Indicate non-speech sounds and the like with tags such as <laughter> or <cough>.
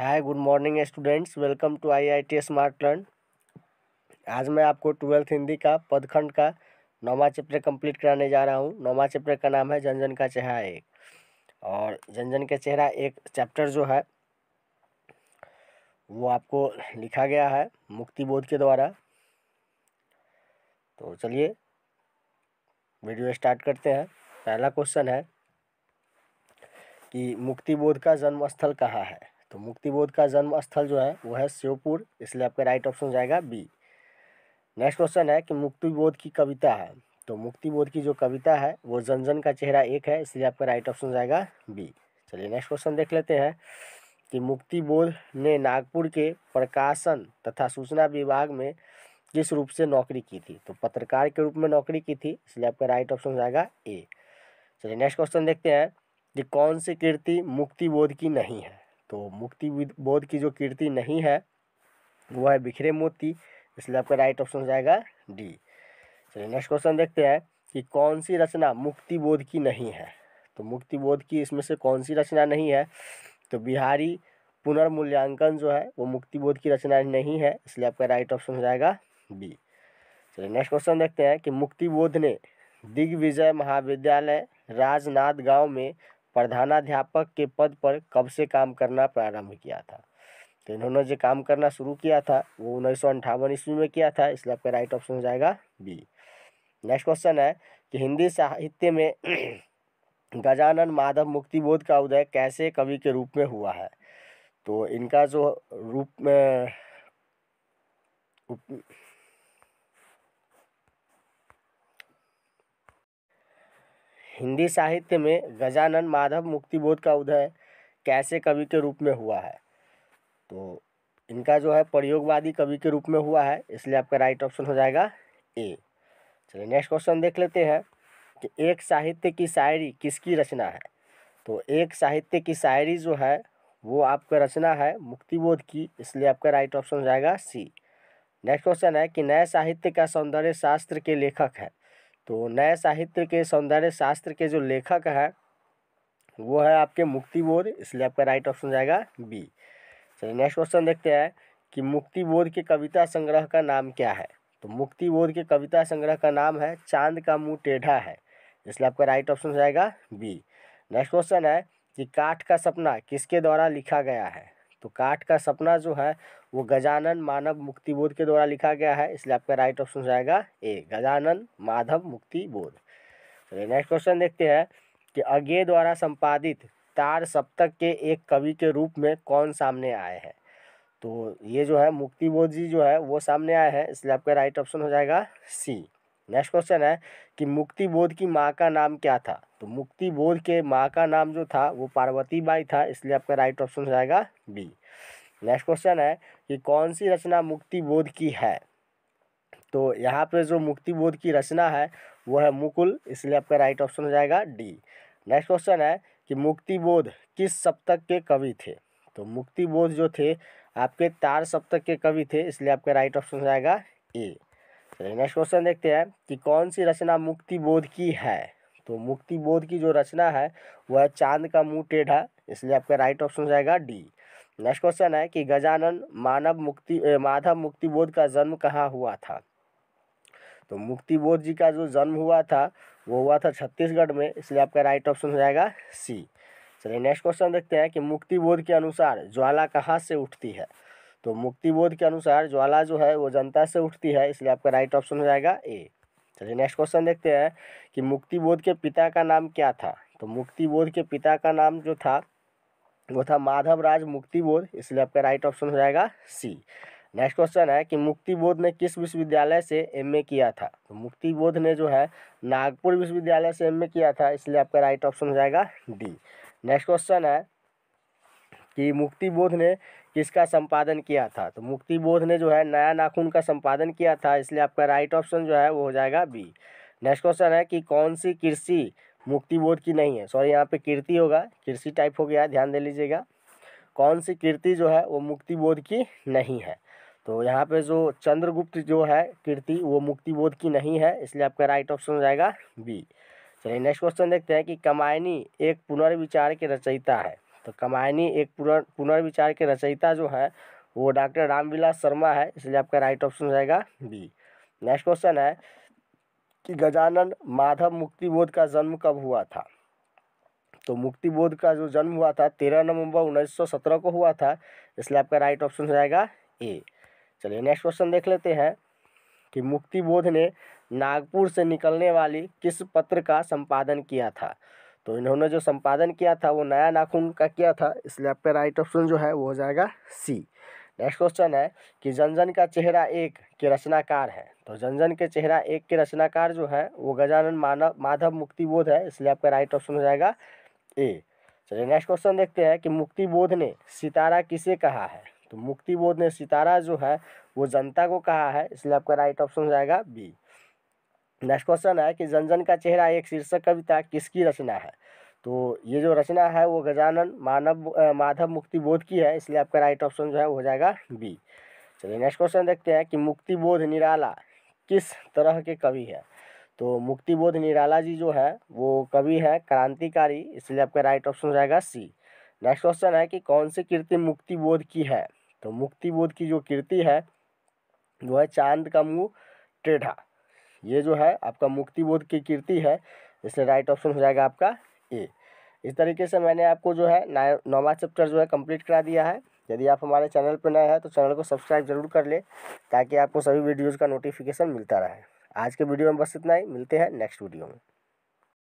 Hi, good morning students, welcome to I I T smart learn आज मैं आपको twelfth Hindi का, पदखंड का, नौवा चैप्टर कंप्लीट कराने जा रहा हूँ। नौवा चैप्टर का नाम है जन जन का चेहरा एक। और जन जन का चेहरा एक चैप्टर जो है, वो आपको लिखा गया है मुक्ति बोध के द्वारा। तो चलिए, वीडियो स्टार्ट करते हैं। पहला क्वेश्चन है कि मुक्ति बोध का जन्म स्थल कहाँ है? तो मुक्ति बोध का जन्म स्थल जो है, वो है शिवपुर इसलिए आपका राइट ऑप्शन जाएगा बी नेक्स्ट क्वेश्चन है कि मुक्ति बोध की कविता है। तो मुक्ति बोध की जो कविता है, वो जन जन का चेहरा एक है, इसलिए आपका राइट ऑप्शन जाएगा बी चलिए नेक्स्ट क्वेश्चन देख लेते हैं कि मुक्ति बोध ने नागपुर के प्रकाशन तथा सूचना विभाग में किस रूप से नौकरी की थी? तो पत्रकार के रूप में नौकरी की थी, इसलिए आपका राइट ऑप्शन जाएगा ए चलिए नेक्स्ट क्वेश्चन देखते हैं कि कौन सी कीर्ति मुक्ति बोध की नहीं है? तो मुक्ति बोध की जो कीर्ति नहीं है वो है बिखरे मोती। इसलिए आपका राइट ऑप्शन हो जाएगा डी चलिए नेक्स्ट क्वेश्चन देखते हैं कि कौन सी रचना मुक्ति बोध की नहीं है? तो मुक्ति बोध की इसमें से कौन सी रचना नहीं है? तो बिहारी पुनर्मूल्यांकन जो है, वो मुक्ति बोध की रचना नहीं है, इसलिए आपका राइट ऑप्शन हो जाएगा बी चलिए नेक्स्ट क्वेश्चन देखते हैं कि मुक्ति बोध ने दिग्विजय महाविद्यालय राजनाथ गाँव में प्रधानाध्यापक के पद पर कब से काम करना प्रारंभ किया था? तो इन्होंने जो काम करना शुरू किया था, वो उन्नीस ईस्वी में किया था, इसलिए आपका राइट ऑप्शन हो जाएगा बी नेक्स्ट क्वेश्चन है कि हिंदी साहित्य में <clears throat> गजानन माधव मुक्तिबोध का उदय कैसे कवि के रूप में हुआ है? तो इनका जो रूप में हिंदी साहित्य में गजानन माधव मुक्तिबोध का उदय कैसे कवि के रूप में हुआ है? तो इनका जो है प्रयोगवादी कवि के रूप में हुआ है, इसलिए आपका राइट ऑप्शन हो जाएगा ए चलिए नेक्स्ट क्वेश्चन देख लेते हैं कि एक साहित्य की शायरी किसकी रचना है? तो एक साहित्य की शायरी जो है, वो आपका रचना है मुक्तिबोध की, इसलिए आपका राइट ऑप्शन हो जाएगा सी नेक्स्ट क्वेश्चन है कि नए साहित्य का सौंदर्य शास्त्र के लेखक है। तो नए साहित्य के, सौंदर्य शास्त्र के जो लेखक है, वो है आपके मुक्तिबोध, इसलिए आपका राइट ऑप्शन जाएगा बी चलिए नेक्स्ट क्वेश्चन देखते हैं कि मुक्तिबोध के कविता संग्रह का नाम क्या है? तो मुक्तिबोध के कविता संग्रह का नाम है चाँद का मुँह टेढ़ा है, इसलिए आपका राइट ऑप्शन जाएगा बी नेक्स्ट क्वेश्चन है कि काठ का सपना किसके द्वारा लिखा गया है? तो काठ का सपना जो है वो गजानन मानव मुक्तिबोध के द्वारा लिखा गया है, इसलिए आपका राइट ऑप्शन जाएगा ए गजानन माधव मुक्ति मुक्तिबोध। चलिए नेक्स्ट क्वेश्चन देखते हैं कि अज्ञे द्वारा संपादित तार सप्तक के एक कवि के रूप में कौन सामने आए हैं? तो ये जो है, मुक्तिबोध जी जो है, वो सामने आए हैं, इसलिए आपका राइट ऑप्शन हो जाएगा सी नेक्स्ट क्वेश्चन है कि मुक्तिबोध की माँ का नाम क्या था? तो मुक्तिबोध के माँ का नाम जो था, वो पार्वती बाई था, इसलिए आपका राइट ऑप्शन हो जाएगा बी नेक्स्ट क्वेश्चन है कि कौन सी रचना मुक्ति बोध की है? तो यहाँ पे जो मुक्ति बोध की रचना है, वो है मुकुल, इसलिए आपका राइट ऑप्शन हो जाएगा डी नेक्स्ट क्वेश्चन है कि मुक्ति बोध किस सप्तक के कवि थे? तो मुक्ति बोध जो थे, आपके तार सप्तक के कवि थे, इसलिए आपका राइट ऑप्शन हो जाएगा ए चलिए नेक्स्ट क्वेश्चन देखते हैं कि कौन सी रचना मुक्ति बोध की है? तो मुक्ति बोध की जो रचना है वह चाँद का मुँह टेढ़ा, इसलिए आपका राइट ऑप्शन हो जाएगा डी नेक्स्ट क्वेश्चन है कि गजानन मानव मुक्ति माधव मुक्तिबोध का जन्म कहाँ हुआ था? तो मुक्तिबोध जी का जो जन्म हुआ था, वो हुआ था छत्तीसगढ़ में, इसलिए आपका राइट ऑप्शन हो जाएगा सी चलिए नेक्स्ट क्वेश्चन देखते हैं कि मुक्तिबोध के अनुसार ज्वाला कहाँ से उठती है? तो मुक्तिबोध के अनुसार ज्वाला जो है, वो जनता से उठती है, इसलिए आपका राइट ऑप्शन हो जाएगा ए चलिए नेक्स्ट क्वेश्चन देखते हैं कि मुक्तिबोध के पिता का नाम क्या था? तो मुक्तिबोध के पिता का नाम जो था वो था माधव राज मुक्तिबोध, इसलिए आपका राइट ऑप्शन हो जाएगा सी नेक्स्ट क्वेश्चन है कि मुक्तिबोध ने किस विश्वविद्यालय से एमए किया था? तो मुक्तिबोध ने जो है नागपुर विश्वविद्यालय से एमए किया था, इसलिए आपका राइट ऑप्शन हो जाएगा डी नेक्स्ट क्वेश्चन है कि मुक्तिबोध ने किसका संपादन किया था? तो मुक्तिबोध ने जो है नया नाखून का संपादन किया था, इसलिए आपका राइट ऑप्शन जो है वो हो जाएगा बी नेक्स्ट क्वेश्चन है कि कौन सी कृषि मुक्तिबोध की नहीं है। सॉरी यहाँ पे कीर्ति होगा। कृषि टाइप हो गया, ध्यान दे लीजिएगा। कौन सी कीर्ति जो है, वो मुक्ति बोध की नहीं है? तो यहाँ पे जो चंद्रगुप्त जो है कीर्ति, वो मुक्ति बोध की नहीं है, इसलिए आपका राइट ऑप्शन हो जाएगा बी चलिए नेक्स्ट क्वेश्चन देखते हैं कि कमायनी एक पुनर्विचार के रचयिता है। तो कमायनी एक पुनर्, पुनर्विचार के रचयिता जो है, वो डॉक्टर रामविलास शर्मा है, इसलिए आपका राइट ऑप्शन हो जाएगा बी नेक्स्ट क्वेश्चन है कि गजानन माधव मुक्तिबोध का जन्म कब हुआ था? तो मुक्तिबोध का जो जन्म हुआ था, तेरह नवंबर उन्नीस सौ सत्रह को हुआ था, इसलिए आपका राइट ऑप्शन हो जाएगा ए चलिए नेक्स्ट क्वेश्चन देख लेते हैं कि मुक्तिबोध ने नागपुर से निकलने वाली किस पत्र का संपादन किया था? तो इन्होंने जो संपादन किया था, वो नया नाखून का किया था, इसलिए आपका राइट ऑप्शन जो है वो हो जाएगा सी नेक्स्ट क्वेश्चन है कि जनजन का चेहरा एक के रचनाकार है। तो जनजन के चेहरा एक के रचनाकार जो है, वो गजानन मानव, माधव मुक्तिबोध है, इसलिए आपका राइट ऑप्शन हो जाएगा ए चलिए नेक्स्ट क्वेश्चन देखते हैं कि मुक्तिबोध ने सितारा किसे कहा है? तो मुक्तिबोध ने सितारा जो है, वो जनता को कहा है, इसलिए आपका राइट ऑप्शन हो जाएगा बी नेक्स्ट क्वेश्चन है कि जनजन का चेहरा एक शीर्षक कविता किसकी रचना है? तो ये जो रचना है वो गजानन मानव माधव मुक्ति बोध की है, इसलिए आपका राइट ऑप्शन जो है वो हो जाएगा बी चलिए नेक्स्ट क्वेश्चन देखते हैं कि मुक्ति बोध निराला किस तरह के कवि है? तो मुक्ति बोध निराला जी जो है, वो कवि है क्रांतिकारी, इसलिए आपका राइट ऑप्शन हो जाएगा सी नेक्स्ट क्वेश्चन है कि कौन सी कृति मुक्ति बोध की है? तो मुक्ति बोध की जो कृति है, वो है चाँद का मुँह टेढ़ा। ये जो है आपका मुक्ति बोध की कीर्ति है, इसलिए राइट ऑप्शन हो जाएगा आपका ए इस तरीके से मैंने आपको जो है नौवा चैप्टर जो है कंप्लीट करा दिया है। यदि आप हमारे चैनल पर नए हैं तो चैनल को सब्सक्राइब ज़रूर कर लें, ताकि आपको सभी वीडियोज़ का नोटिफिकेशन मिलता रहे। आज के वीडियो में बस इतना ही। मिलते हैं नेक्स्ट वीडियो में।